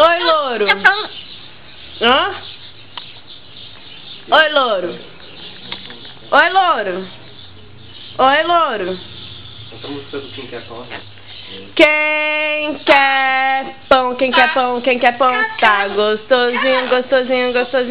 Oi, louro. Hã? Oi, louro. Oi, louro. Oi, louro. Essa música do Quem Quer Pão. Quem quer pão, quem quer pão, quem quer pão, tá gostosinho, gostosinho, gostosinho.